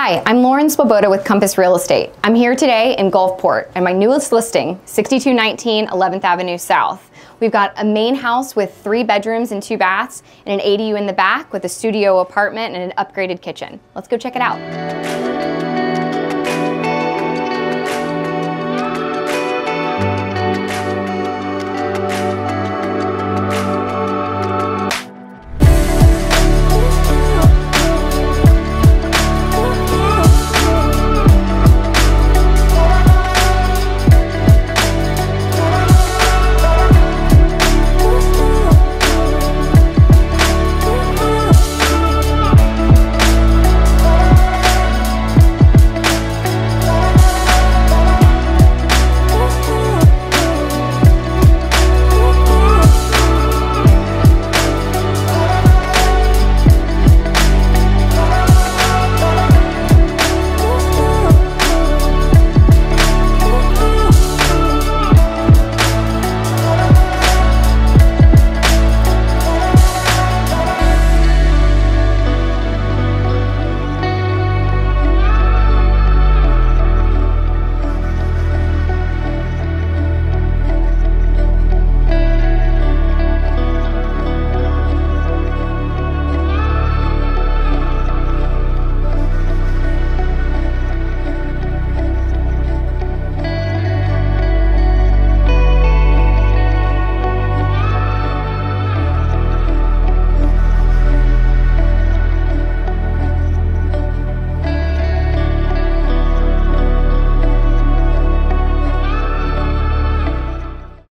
Hi, I'm Lauren Swoboda with Compass Real Estate. I'm here today in Gulfport and my newest listing, 6219 11th Avenue South. We've got a main house with three bedrooms and two baths and an ADU in the back with a studio apartment and an upgraded kitchen. Let's go check it out.